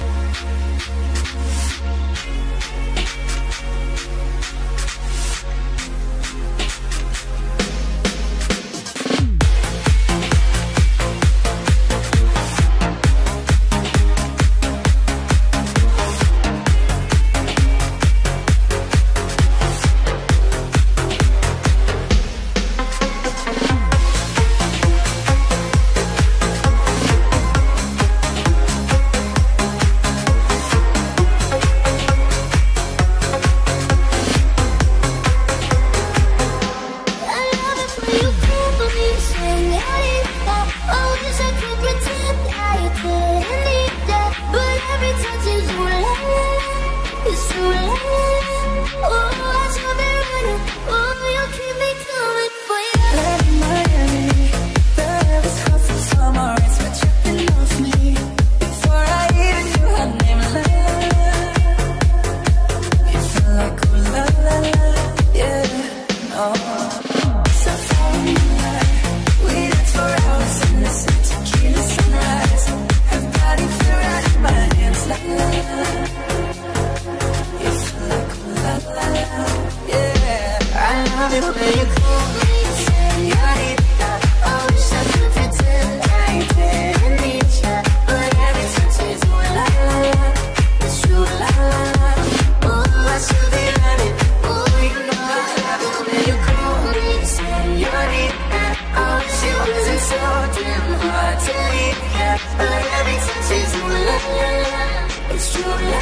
あっ。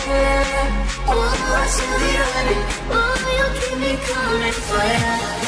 Oh, I see the other. Oh, you keep me coming for ya.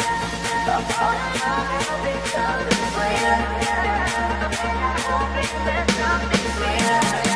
Something sweeter.